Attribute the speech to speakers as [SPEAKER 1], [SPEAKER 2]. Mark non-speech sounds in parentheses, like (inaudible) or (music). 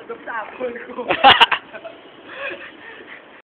[SPEAKER 1] Adop sa apple ko. (laughs)